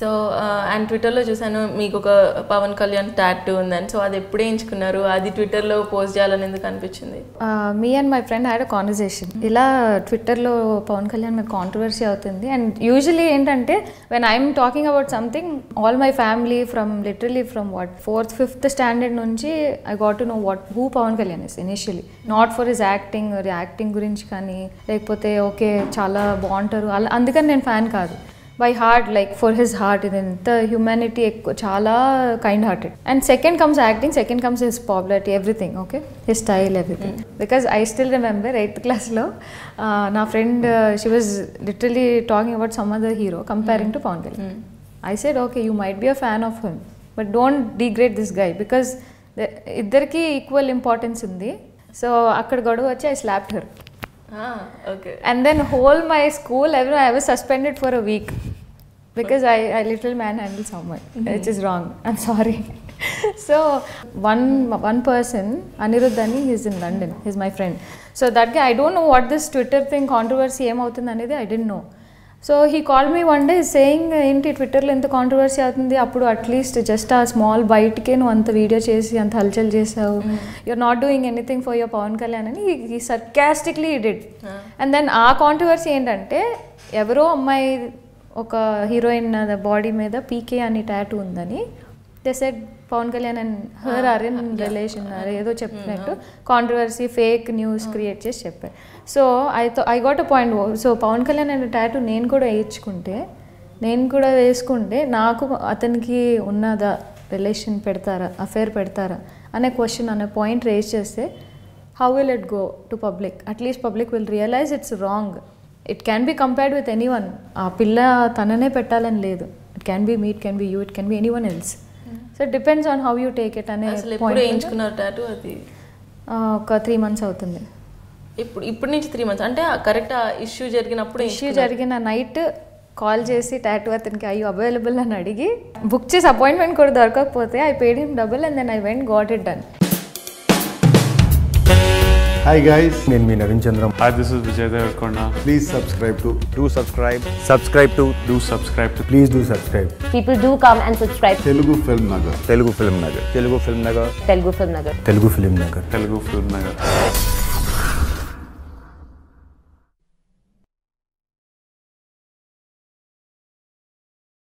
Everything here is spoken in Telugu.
సో అండ్ ట్విట్టర్లో చూసాను మీకు ఒక పవన్ కళ్యాణ్ ట్యాటూ ఉందని. సో అది ఎప్పుడు ఎంచుకున్నారు? అది ట్విట్టర్లో పోస్ట్ చేయాలని ఎందుకు అనిపించింది? Me and my friend had a conversation ఇలా ట్విట్టర్లో పవన్ కళ్యాణ్ మీద కాంట్రవర్సీ అవుతుంది. అండ్ యూజువలీ ఏంటంటే when I'm talking about something all my family from literally from what fourth fifth standard నుంచి I got to know what who Pawan Kalyan is initially not for his acting acting గురించి కానీ లేకపోతే ఓకే చాలా బాగుంటారు. అలా అందుకని నేను ఫ్యాన్ కాదు. By heart like for his heart ఇది ఎంత హ్యూమానిటీ ఎక్కువ చాలా kind hearted and second comes acting second comes his popularity everything okay his style everything because I still remember eighth క్లాస్లో నా friend she was literally talking about some other hero comparing to Pawan Kalyan I said okay you might be a fan of him but don't degrade this guy because ఇద్దరికి ఈక్వల్ ఇంపార్టెన్స్ ఉంది. సో అక్కడ గొడవ వచ్చి I slapped her Ah, okay. And then whole my school, everyone, I was suspended for a week because I, I little manhandled someone, mm -hmm. which is wrong. I'm sorry. so one one person, Aniruddhani, he's in London. He's my friend. So that guy, I don't know what this Twitter thing controversy am out in Anide, I didn't know. So he call me one day saying ఏంటి ట్విట్టర్లో ఎంత కాంట్రవర్సీ అవుతుంది? అప్పుడు అట్లీస్ట్ జస్ట్ ఆ స్మాల్ బయటకే నువ్వు అంత వీడియో చేసి అంత హల్చల్ చేసావు. You're not doing anything for your Pawan Kalyan అని ఈ సర్కాస్టిక్లీ డిడ్ అండ్ దెన్ ఆ కాంట్రవర్సీ ఏంటంటే ఎవరో అమ్మాయి ఒక హీరోయిన్ బాడీ మీద పీకే అని టాటూ ఉందని they said Pawan Kalyan and her are in relation ఏదో చెప్పినట్టు కాంట్రవర్సీ ఫేక్ న్యూస్ క్రియేట్ చేసి చెప్పారు. So I I got a point so Pawan Kalyan అనే టాటూ నేను కూడా వేయించుకుంటే నేను కూడా వేసుకుంటే నాకు అతనికి ఉన్నదా రిలేషన్ పెడతారా అఫేర్ పెడతారా అనే క్వశ్చన్ అనే పాయింట్ రేజ్ చేస్తే how will it go to public at least public will realize it's wrong it can be compared with any one ఆ పిల్ల తననే పెట్టాలని లేదు. It can be me it can be you it can be any one else so depends on how you take it అనే ఎప్పుడు వేయించుకున్నారు టాటూ అది? ఒక త్రీ మంత్స్ అవుతుంది. ఇప్పుడు ఇప్పటి నుంచి త్రీ మంత్స్ అంటే కరెక్ట్ ఇష్యూ జరిగినప్పుడు ఇష్యూ జరిగిన నైట్ కాల్ చేసి టాటూ అతనికి అయ్యో అవైలబుల్ అని అడిగి బుక్ చేసి అపాయింట్మెంట్ కూడా దొరకకపోతే I paid him double and then I went got it done hi guys నేను మీ Naveen Chandram Hi, this is Vijay Devarkonda. Please subscribe to do subscribe subscribe to Do subscribe to please do subscribe People do come and subscribe to Telugu film Nagar telugu film nagar telugu film nagar Telugu Film Nagar. Telugu film Nagar Telugu Film Nagar.